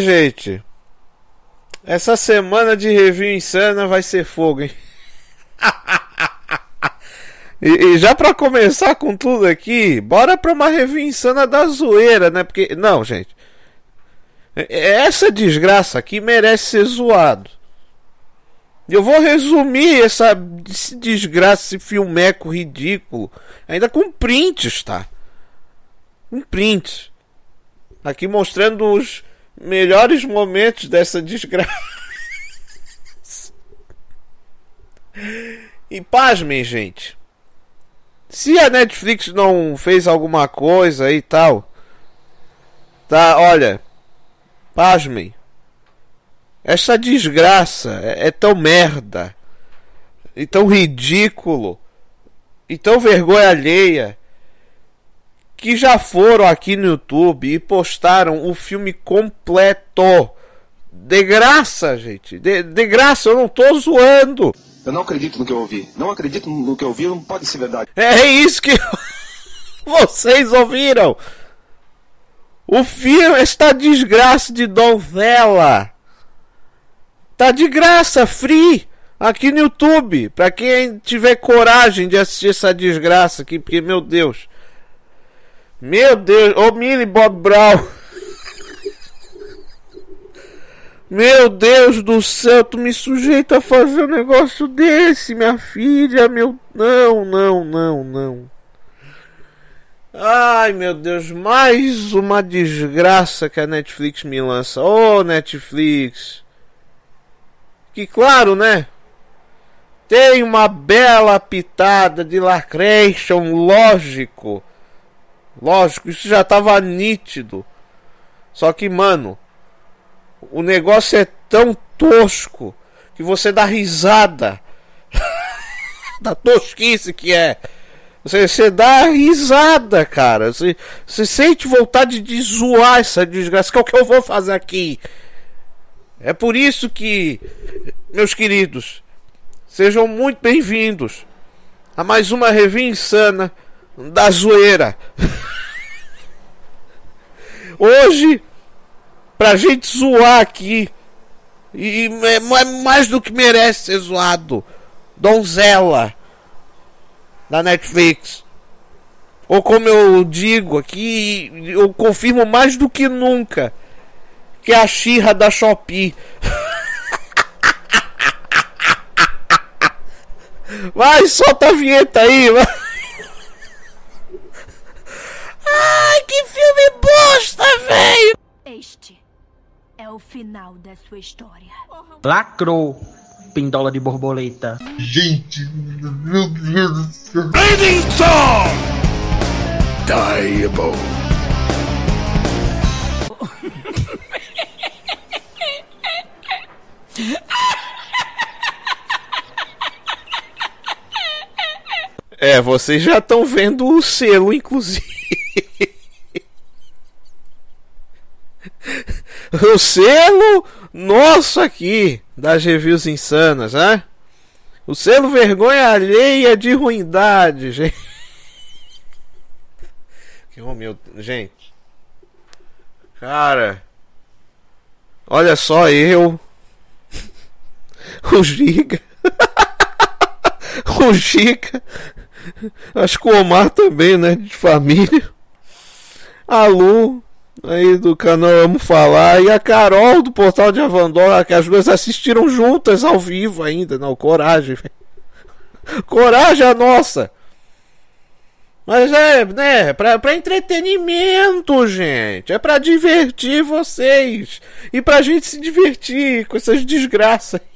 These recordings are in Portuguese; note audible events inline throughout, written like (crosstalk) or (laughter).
Gente. Essa semana de review insana vai ser fogo, hein? (laughs) e, e, já pra começar com tudo aqui, bora pra uma review insana da zoeira, né? Porque. Não, gente. Essa desgraça aqui merece ser zoado. Eu vou resumir essa desgraça, esse filmeco ridículo, ainda com prints, tá? Um print. Aqui mostrando os melhores momentos dessa desgraça. E pasmem, gente. Se a Netflix não fez alguma coisa e tal, tá, olha, pasmem. Essa desgraça é, é tão merda, e tão ridículo, e tão vergonha alheia que já foram aqui no YouTube e postaram o filme completo. De graça, gente. De, de graça, eu não tô zoando. Eu não acredito no que eu ouvi. Não acredito no que eu ouvi, não pode ser verdade. É isso que (laughs) vocês ouviram. O filme está desgraça de novela. Tá de graça, free, aqui no YouTube. Pra quem tiver coragem de assistir essa desgraça aqui, porque, meu Deus. Meu Deus, ô Millie Bob Brown. Meu Deus do céu, tu me sujeita a fazer um negócio desse, minha filha, meu. Não, não, não, não. Ai, meu Deus, mais uma desgraça que a Netflix me lança. Ô, oh, Netflix. Que claro, né? Tem uma bela pitada de lacration, lógico Lógico, isso já tava nítido. Só que, mano, o negócio é tão tosco que você dá risada. (laughs) da tosquice que é. Você, você dá risada, cara. Você, você sente vontade de zoar essa desgraça. Que é o que eu vou fazer aqui. É por isso que, meus queridos, sejam muito bem-vindos a mais uma review insana da zoeira. Hoje, pra gente zoar aqui, e é mais do que merece ser zoado, Donzela, da Netflix. Ou como eu digo aqui, eu confirmo mais do que nunca, que é a Xirra da Shopee. (laughs) Vai, solta a vinheta aí, vai. Ai, que filme bosta, velho! Este é o final da sua história. Lacrou, pindola de borboleta. Gente, meu Deus do céu. Blazing Song! Diable. É, vocês já estão vendo o selo, inclusive. O selo nosso aqui das reviews insanas, né? O selo vergonha alheia de ruindade, (laughs) gente. Que oh, meu, gente. Cara, olha só eu, (laughs) o Giga, (laughs) o Giga, acho que o Omar também, né, de família, a Lu, aí do canal Amo Falar e a Carol do Portal de Avandora, que as duas assistiram juntas ao vivo ainda. Não, coragem, véio. (laughs) Coragem a nossa. Mas é, né, pra, pra entretenimento, gente. É pra divertir vocês. E pra gente se divertir com essas desgraças. (laughs)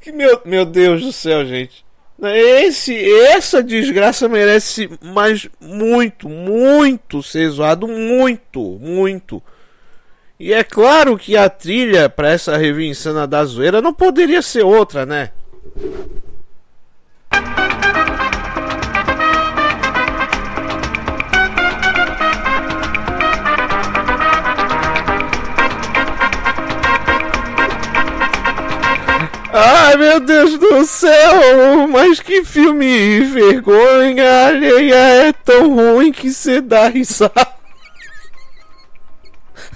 Que meu, meu Deus do céu, gente. Esse, essa desgraça merece mais muito, muito ser zoado, muito, muito. E é claro que a trilha para essa review insana da zoeira não poderia ser outra, né? Ai meu Deus do céu, mas que filme vergonha alheia é tão ruim que cê dá risada. (laughs)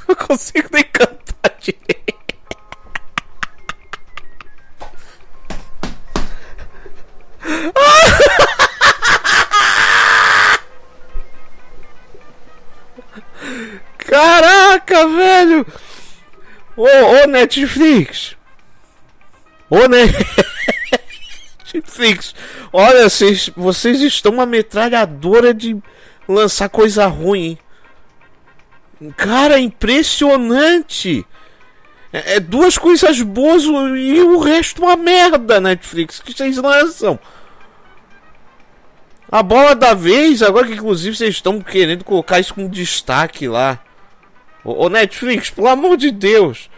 não consigo nem cantar direito. (laughs) Caraca, velho! Ô, ô Netflix! Netflix! (laughs) Olha, vocês, vocês estão uma metralhadora de lançar coisa ruim? Cara, impressionante! É, é duas coisas boas e o resto uma merda, Netflix, que vocês lançam. A bola da vez, agora que inclusive vocês estão querendo colocar isso como destaque lá. Ô Netflix, pelo amor de Deus.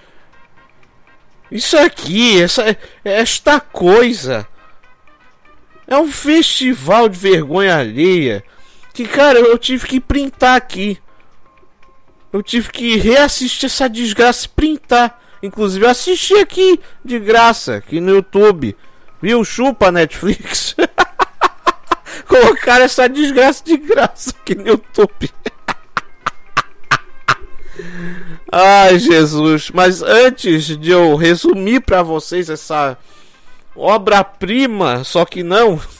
Isso aqui, essa, esta coisa. É um festival de vergonha alheia. Que, cara, eu tive que printar aqui. Eu tive que reassistir essa desgraça e printar. Inclusive, eu assisti aqui de graça, aqui no YouTube. Viu? Chupa Netflix. (laughs) Colocaram essa desgraça de graça aqui no YouTube. Ai, Jesus. Mas antes de eu resumir para vocês essa obra-prima, só que não. (laughs)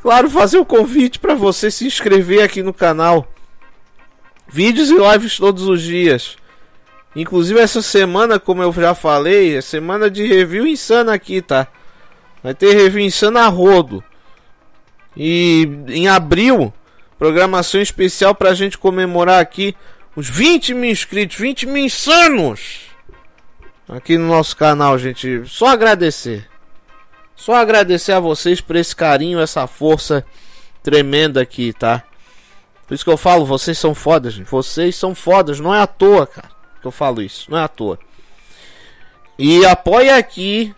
Claro, fazer o convite para você se inscrever aqui no canal. Vídeos e lives todos os dias. Inclusive essa semana, como eu já falei, é semana de review insana aqui, tá? Vai ter review insana a rodo. E em abril, programação especial pra gente comemorar aqui os 20 mil inscritos, 20 mil insanos aqui no nosso canal, gente. Só agradecer. Só agradecer a vocês por esse carinho, essa força tremenda aqui, tá? Por isso que eu falo, vocês são fodas, gente. Vocês são fodas, não é à toa, cara. Que eu falo isso, não é à toa. E apoia aqui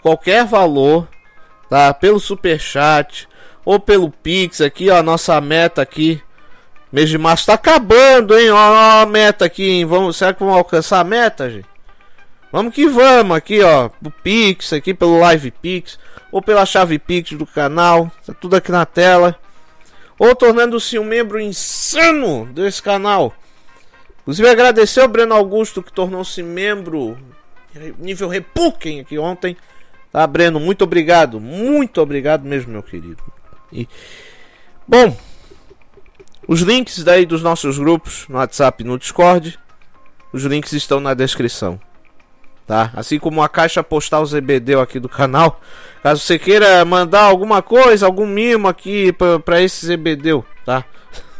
qualquer valor, tá? Pelo super chat ou pelo Pix aqui, ó, a nossa meta aqui. Mês de março tá acabando, hein? Ó, ó a meta aqui, hein? Vamos, será que vamos alcançar a meta, gente? Vamos que vamos aqui, ó, pro Pix, aqui pelo Live Pix, ou pela chave Pix do canal, tá tudo aqui na tela. Ou tornando-se um membro insano desse canal. Inclusive agradecer ao Breno Augusto que tornou-se membro nível Repuken aqui ontem. Tá, Breno, muito obrigado, muito obrigado mesmo, meu querido. E bom, os links daí dos nossos grupos no WhatsApp e no Discord, os links estão na descrição tá? Assim como a caixa postal ZBD aqui do canal. Caso você queira mandar alguma coisa, algum mimo aqui para esse ZBD, tá?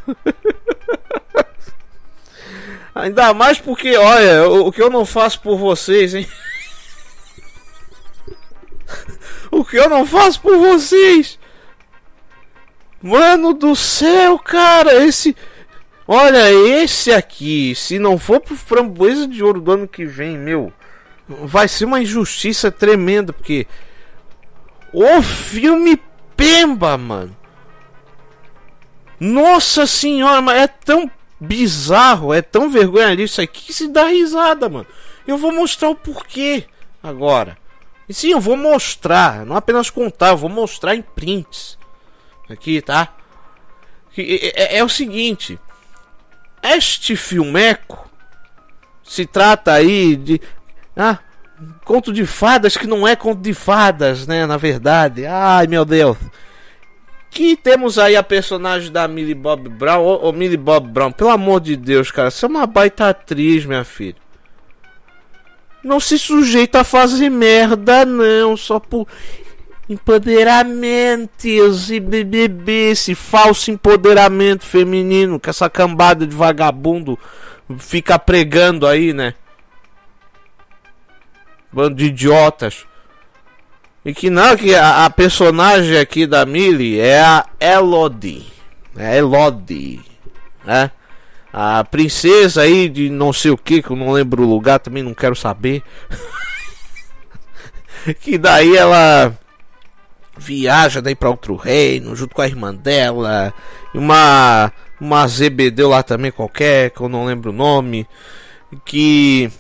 (laughs) Ainda mais porque, olha, o, o, que eu não faço por vocês, hein? (laughs) o que eu não faço por vocês? Mano do céu, cara, esse. Olha, esse aqui, se não for pro framboesa de ouro do ano que vem, meu vai ser uma injustiça tremenda, porque o filme Pemba, mano. Nossa senhora, mas é tão bizarro, é tão vergonha isso aqui que se dá risada, mano. Eu vou mostrar o porquê agora. E sim, eu vou mostrar, não apenas contar, eu vou mostrar em prints. Aqui, tá? É, é, é o seguinte: este filmeco se trata aí de ah, conto de fadas que não é conto de fadas, né? Na verdade. Ai, meu Deus. Que temos aí a personagem da Millie Bob Brown. Ô, ô Millie Bob Brown, pelo amor de Deus, cara. Você é uma baita atriz, minha filha. Não se sujeita a fazer merda, não. Só por empoderamentos e BBB. Esse falso empoderamento feminino que essa cambada de vagabundo fica pregando aí, né? Bando de idiotas. E que não, que a, a personagem aqui da Millie é a Elodie. É Elodie. Né? A princesa aí de não sei o que, que eu não lembro o lugar, também não quero saber. (laughs) que daí ela viaja daí para outro reino junto com a irmã dela. Uma uma ZBD lá também qualquer, que eu não lembro o nome. Que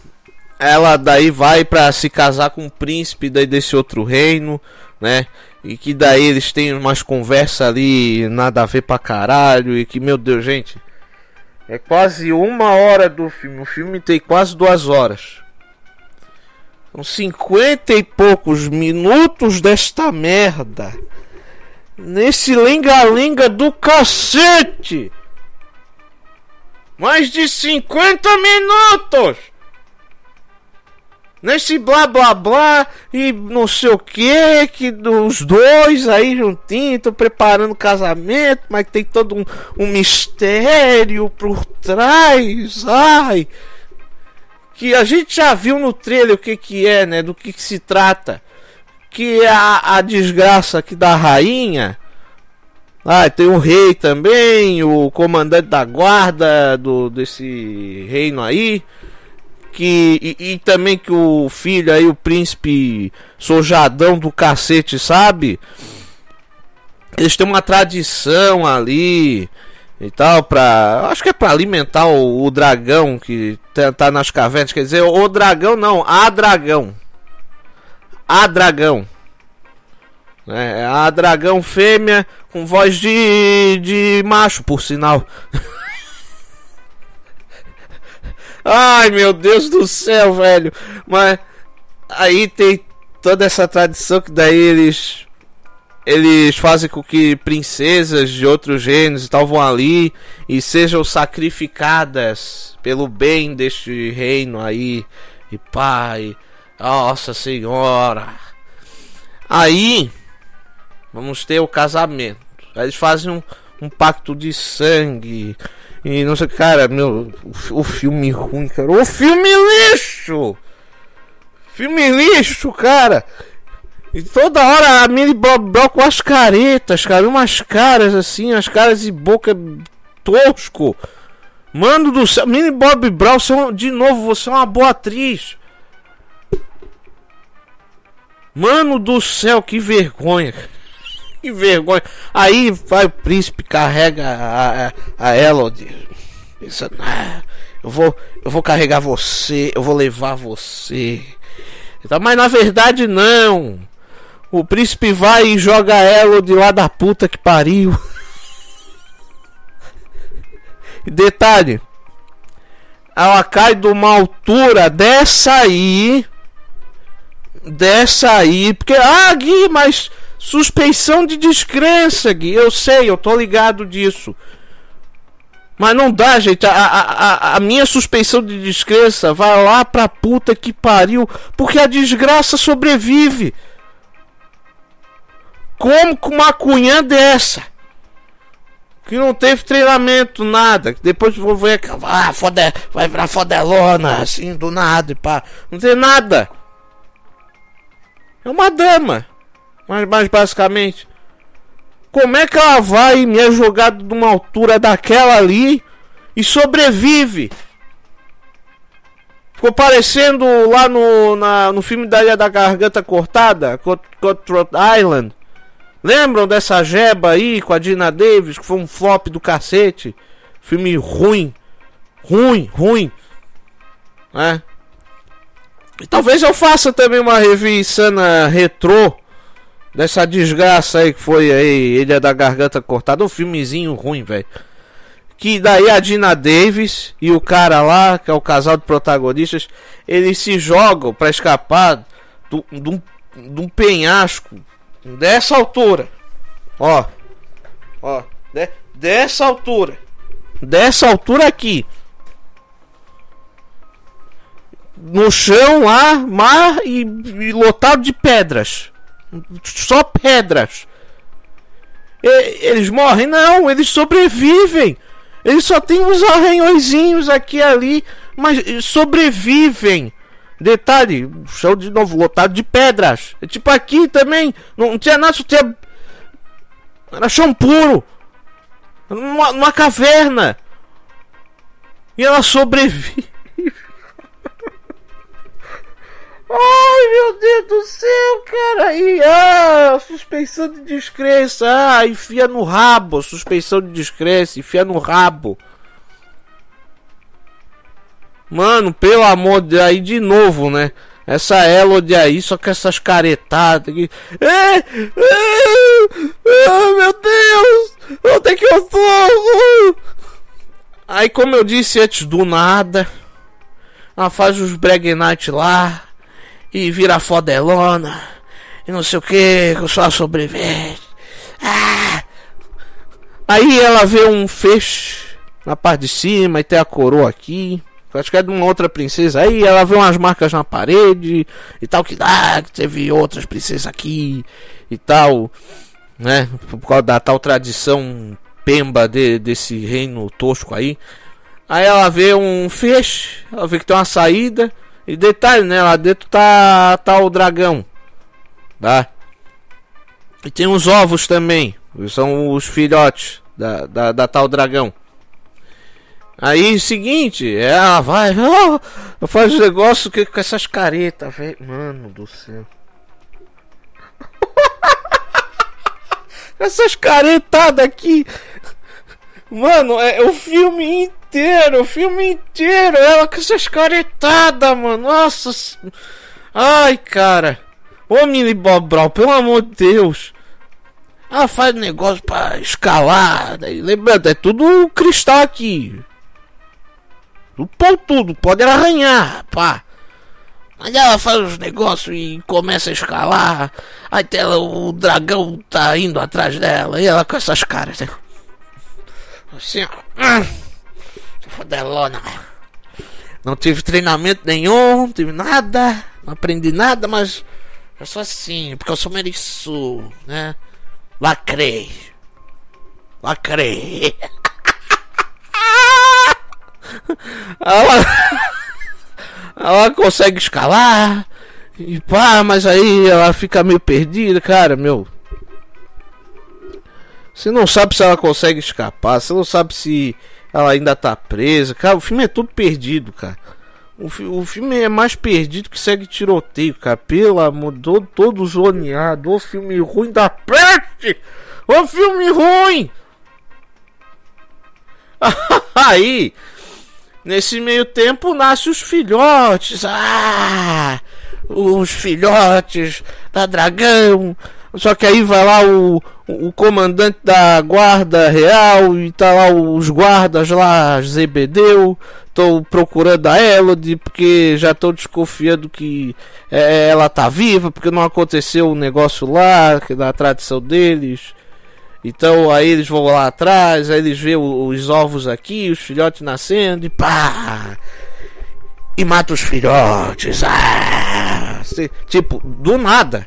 ela daí vai para se casar com um príncipe daí desse outro reino, né? E que daí eles têm umas conversas ali nada a ver pra caralho e que meu Deus, gente. É quase uma hora do filme. O filme tem quase duas horas. São cinquenta e poucos minutos desta merda. Nesse lenga-lenga do cacete. Mais de 50 minutos! Nesse blá blá blá e não sei o que, que dos dois aí juntinhos, tô preparando casamento, mas tem todo um, um mistério por trás, ai. Que a gente já viu no trailer o que que é, né, do que, que se trata. Que é a, a desgraça aqui da rainha. Ah, tem o rei também, o comandante da guarda do desse reino aí que e, e, também que o filho aí, o príncipe sojadão do cacete, sabe? Eles têm uma tradição ali e tal para, acho que é para alimentar o, o, dragão que tá, tá, nas cavernas, quer dizer, o dragão não, a dragão. A dragão. É, a dragão fêmea com voz de, de macho, por sinal. (laughs) Ai, meu Deus do céu, velho. Mas aí tem toda essa tradição que daí eles eles fazem com que princesas de outros reinos e tal vão ali e sejam sacrificadas pelo bem deste reino aí. E pai, nossa senhora. Aí vamos ter o casamento. Aí eles fazem um, um pacto de sangue e não sei, cara, meu, o filme ruim, cara. O filme lixo! Filme lixo, cara! E toda hora a Millie Bob Brown com as caretas, cara. Umas caras assim, as caras e boca tosco. Mano do céu, Millie Bob Brown, é de novo, você é uma boa atriz. Mano do céu, que vergonha. Que vergonha. Aí vai o príncipe, carrega a, a, a Elodie. Pensando, ah, eu vou, eu vou carregar você, eu vou levar você. Mas na verdade não. O príncipe vai e joga a Elodie lá da puta que pariu. Detalhe. Ela cai de uma altura dessa aí. Dessa aí. Porque, ah, Gui, mas Suspeição de descrença, Gui. Eu sei, eu tô ligado disso. Mas não dá, gente. A, a, a, minha suspeição de descrença vai lá pra puta que pariu. Porque a desgraça sobrevive. Como com uma cunhã dessa? Que não teve treinamento, nada. Que depois vou ver que ah, fode, vai virar fodelona, assim, do nada e pá. Não tem nada. É uma dama. Mas, mas basicamente, como é que ela vai me é de uma altura daquela ali e sobrevive? Ficou parecendo lá no, na, no filme da Ilha da Garganta Cortada, Cutthroat Island. Lembram dessa jeba aí com a Dina Davis, que foi um flop do cacete? Filme ruim. Ruim, ruim. É. E talvez eu faça também uma revista retrô Dessa desgraça aí que foi aí, Ilha da Garganta Cortada, um filmezinho ruim, velho. Que daí a Dina Davis e o cara lá, que é o casal de protagonistas, eles se jogam para escapar de um penhasco dessa altura. Ó, ó, de, dessa altura. Dessa altura aqui. No chão lá, mar e, e lotado de pedras. Só pedras. E, eles morrem? Não, eles sobrevivem. Eles só têm uns arranhõezinhos aqui e ali, mas sobrevivem. Detalhe, chão de novo lotado de pedras. É tipo aqui também, não tinha nada, tinha. Era chão puro. Numa, numa caverna. E ela sobrevive. (laughs) Ai, meu Deus do céu, cara. E, ah, suspeição de descrença. Ah, enfia no rabo. Suspeição de descrença, enfia no rabo. Mano, pelo amor de aí de novo, né? Essa Elodie aí, só com essas caretadas aqui. É, é, meu Deus! Onde é que eu tô? Aí, como eu disse antes, do nada, ela faz os Brag Night lá e vira fodelona e não sei o que, que a sobrevivente. Ah! Aí ela vê um feixe na parte de cima e tem a coroa aqui. Acho que é de uma outra princesa. Aí ela vê umas marcas na parede e tal, que dá, que teve outras princesas aqui e tal, né? Por causa da tal tradição pemba de, desse reino tosco aí. Aí ela vê um feixe, ela vê que tem uma saída. E detalhe, né? Lá dentro tá, tá o dragão. Tá? E tem os ovos também. São os filhotes da, da, da tal dragão. Aí, seguinte, ela vai, oh, faz o negócio que, com essas caretas, velho. Mano do céu. (laughs) essas caretadas aqui. Mano, é o filme inteiro, o filme inteiro. Ela com essas caretadas, mano. Nossa. Ai, cara. Ô, Mini Bob Brown, pelo amor de Deus. Ela faz negócio pra escalar. Lembrando, é tudo cristal aqui. Pô, tudo, pode arranhar, pá. Mas ela faz os negócios e começa a escalar. Aí ela, o dragão tá indo atrás dela. E ela com essas caras. Né? Assim, ó. Hum, fodelona. Não tive treinamento nenhum, não tive nada. Não aprendi nada, mas eu sou assim, porque eu sou mereço, né? Lacrei. Lacrei. (laughs) ela, ela consegue escalar. E pá, mas aí ela fica meio perdida, cara, meu. Você não sabe se ela consegue escapar, você não sabe se ela ainda tá presa. Cara, o filme é todo perdido, cara. O, fi o filme é mais perdido que segue tiroteio, cara. Pelo amor, todo, todo zoneado. O filme ruim da peste! O filme ruim! (laughs) Aí, Nesse meio tempo nascem os filhotes. Ah! Os filhotes da dragão. Só que aí vai lá o, o comandante da guarda real e tá lá os guardas lá, Zebedeu. Tô procurando a Elodie porque já tô desconfiando que é, ela tá viva porque não aconteceu o um negócio lá, que da tradição deles. Então aí eles vão lá atrás, aí eles vê os ovos aqui, os filhotes nascendo e pá! E mata os filhotes. Ah! Tipo, do nada.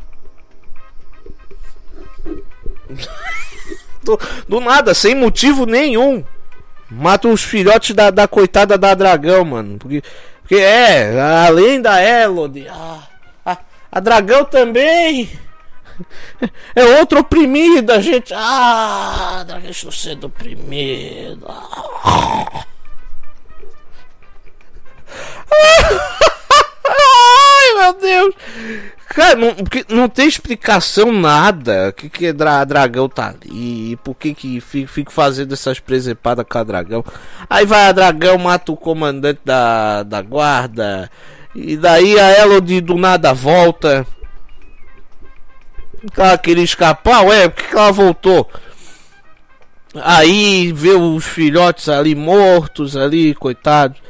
(laughs) do, do, nada, sem motivo nenhum. Mata os filhotes da, da coitada da dragão, mano. Porque, porque é, além da Elodie, a, a, a dragão também (laughs) é outro oprimido, a gente. Ah, estou sendo oprimido. (laughs) Ai, meu Deus. Cara, não, não tem explicação nada. Que, que é dra dragão tá ali? Por que que fica fazendo essas presepadas com a dragão? Aí vai a dragão, mata o comandante da, da guarda. E daí a Elodie do nada volta. Ela queria escapar, ué, por que ela voltou? Aí vê os filhotes ali mortos ali, coitados.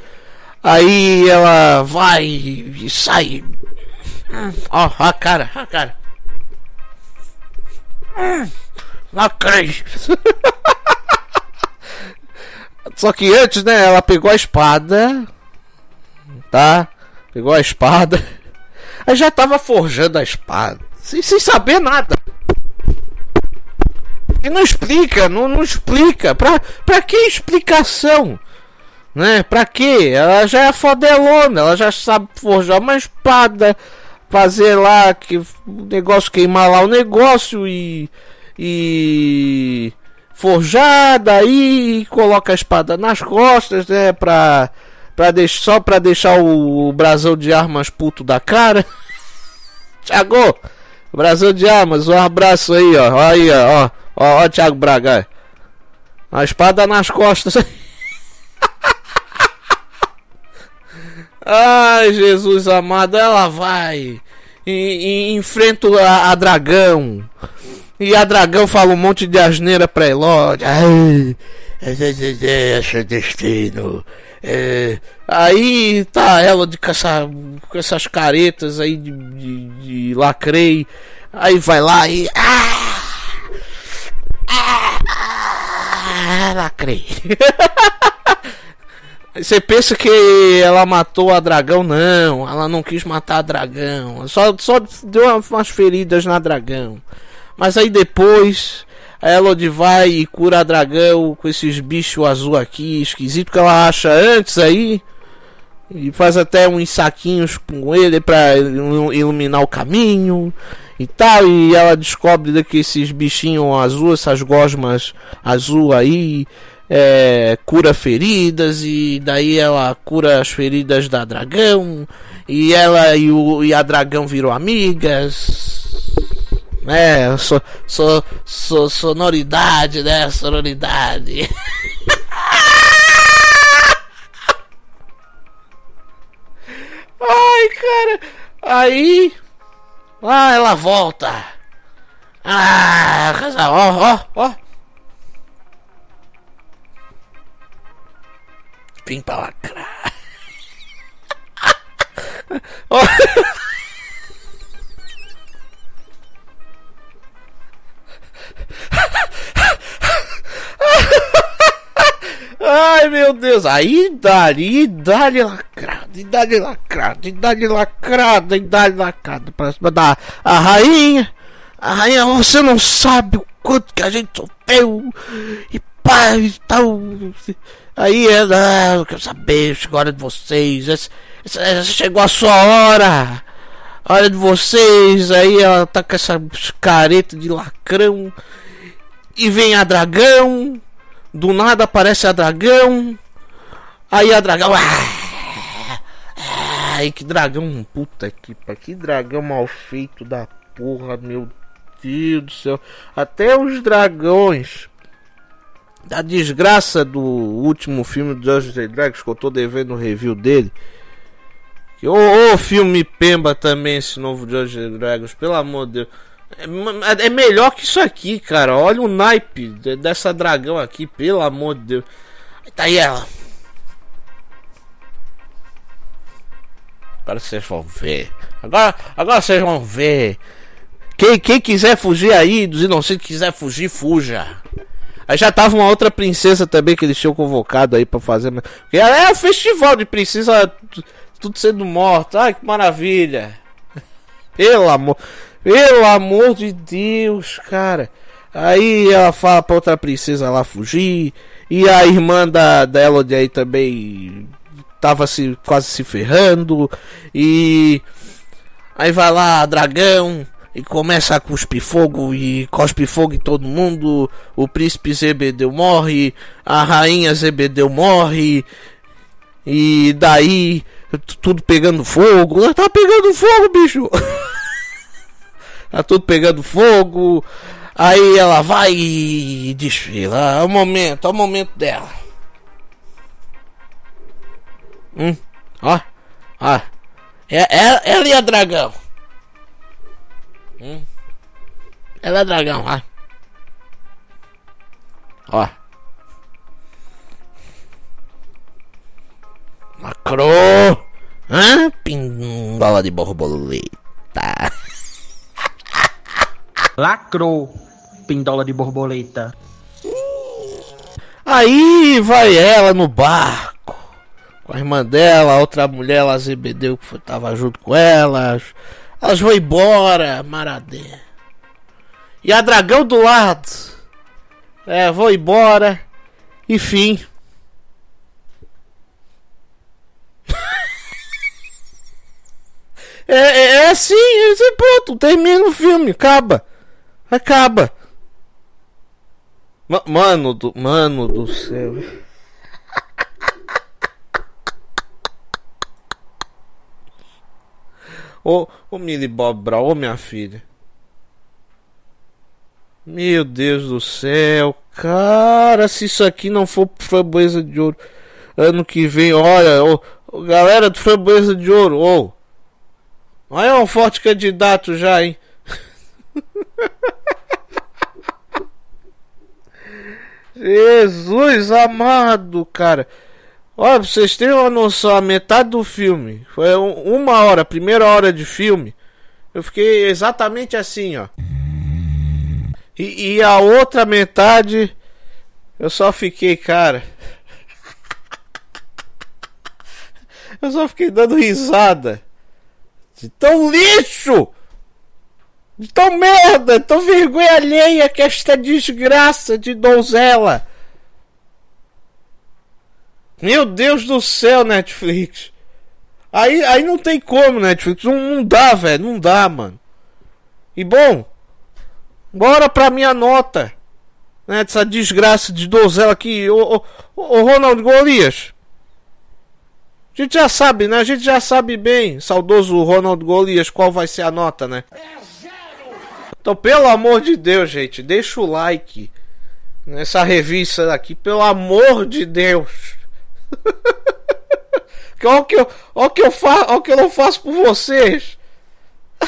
Aí ela vai e sai. Ó, oh, a cara, a cara. (laughs) Só que antes, né, ela pegou a espada. Tá? Pegou a espada. Aí já tava forjando a espada sem, sem saber nada. E não explica, não, não explica. Pra, pra que explicação? Né? Pra que? Ela já é fodelona, ela já sabe forjar uma espada, fazer lá que o negócio queimar lá o negócio e e forjar daí coloca a espada nas costas, né, pra, pra deixar, só pra deixar o, o brasão de armas puto da cara. (laughs) Thiago, Brasil de Armas, um abraço aí, ó. Aí, ó, ó, ó, ó Thiago Braga. A espada nas costas. (laughs) Ai, Jesus amado, ela vai e, e enfrenta a, a, dragão. E a dragão fala um monte de asneira pra Elode. Ai, Acha destino. É, aí tá ela de, com, essa, com essas caretas aí de, de, de lacrei. Aí vai lá e. Ah! Ah! ah lacrei. (laughs) Você pensa que ela matou a dragão? Não, ela não quis matar a dragão. Só, só deu umas feridas na dragão. Mas aí depois a Elodie vai e cura a dragão com esses bichos azul aqui, esquisito que ela acha antes aí. E faz até uns saquinhos com ele para iluminar o caminho e tal. E ela descobre que esses bichinhos azul, essas gosmas azul aí, é, cura feridas e daí ela cura as feridas da dragão e ela e, o, e a dragão virou amigas né? So, so, so, sonoridade né? Sonoridade. (laughs) Ai cara. Aí ah ela volta. Ah ó ó ó. Vim pra lacrar. (laughs) Ai meu Deus, aí dali, dali lacrado, e dali lacrado, e dali lacrado, e dali lacrado pra cima da a rainha. A rainha, você não sabe o quanto que a gente sofreu e pá e tal. Aí ela, ah, eu quero saber, chegou a hora de vocês. Chegou a sua hora. A hora de vocês. Aí ela tá com essa careta de lacrão. E vem a dragão. Do nada aparece a dragão. Aí a dragão. Ah, ai, que dragão. Puta que Que dragão mal feito da porra, meu Deus do céu. Até os dragões da desgraça do último filme do Dungeons and Dragons, que eu tô devendo o review dele. Ô, ô filme Pemba também, esse novo Dungeons and Dragons, pelo amor de Deus. É, é, melhor que isso aqui, cara. Olha o naipe dessa dragão aqui, pelo amor de Deus. Tá aí ela. Agora vocês vão ver. Agora, agora vocês vão ver. Quem, quem quiser fugir aí, dos inocentes quiser fugir, fuja. Aí já tava uma outra princesa também que eles tinham convocado aí para fazer. Porque é um festival de princesa, tudo sendo morto. Ai, que maravilha. (laughs) Pelo amor, pelo amor de Deus, cara. Aí ela fala pra outra princesa lá fugir. E a irmã da, da Elodie aí também tava se, quase se ferrando. E aí vai lá, dragão e começa a cuspir fogo e cospe fogo em todo mundo. O príncipe Zebedeu morre, a rainha Zebedeu morre. E daí tudo pegando fogo. Tá pegando fogo, bicho. (laughs) tá tudo pegando fogo. Aí ela vai e desfila. É o momento, é o momento dela. Hum, ó, ó. É, é, ela e a dragão. Hum. Ela é dragão, ó. Ó. Lacrou. Hã? Pingola de borboleta. Lacrou. Pindola de borboleta. Aí vai ela no barco. Com a irmã dela, a outra mulher, ela Zebedeu, que tava junto com elas. Elas vão embora, Maradê. E a dragão do lado. É, vou embora. Enfim. (laughs) é, é, é assim, é, pronto, termina o filme, acaba. Acaba. Mano do, mano do céu. (laughs) Ô, ô Millie Bob Brown, ô minha filha. Meu Deus do céu, cara, se isso aqui não for framboesa de ouro ano que vem, olha, ô, ô galera do framboesa de ouro, ô. Olha um forte candidato já, hein? (laughs) Jesus amado, cara. Olha, pra vocês terem uma noção, a metade do filme foi um- uma hora, primeira hora de filme. Eu fiquei exatamente assim, ó. E, e a outra metade, eu só fiquei, cara. Eu só fiquei dando risada. De tão lixo! Tão merda! Tão vergonha alheia que esta desgraça de donzela! Meu Deus do céu, Netflix! Aí, aí não tem como, Netflix. Não, não dá, velho. Não dá, mano. E bom, bora pra minha nota. Né, dessa desgraça de donzela aqui. Ô, ô, ô Ronald Golias. A gente já sabe, né? A gente já sabe bem, saudoso Ronald Golias, qual vai ser a nota, né? Então, pelo amor de Deus, gente, deixa o like nessa revista daqui, pelo amor de Deus. (laughs) Olha o que eu, olha que eu faço, olha que eu não faço por vocês. (laughs)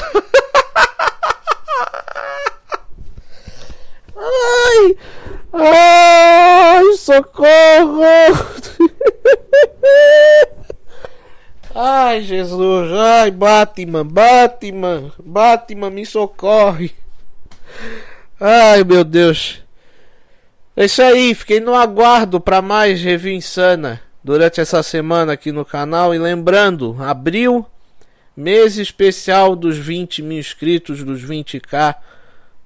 Ai! Ai, socorro! (laughs) Ai, Jesus! Ai, Batman, Batman, Batman, me socorre! Ai, meu Deus! É isso aí, fiquei no aguardo para mais review insana durante essa semana aqui no canal. E lembrando, abril, mês especial dos 20 mil inscritos, dos 20k,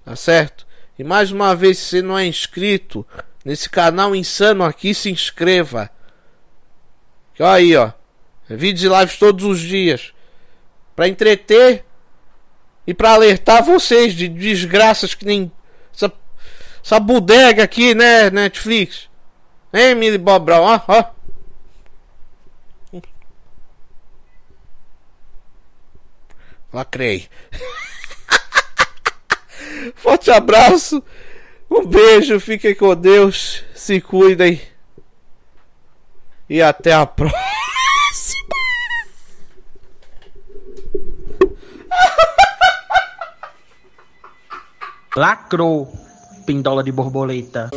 tá certo? E mais uma vez, se você não é inscrito nesse canal insano aqui, se inscreva. Que aí, ó. Vídeos e lives todos os dias. Pra entreter e pra alertar vocês de desgraças que nem essa, essa bodega aqui, né, Netflix? Hein, Millie Bob Brown? Ó, ó. Lacrei. (laughs) Forte abraço. Um beijo. Fiquem com Deus. Se cuidem. E até a próxima. (laughs) (laughs) Lacrou, pindola de borboleta.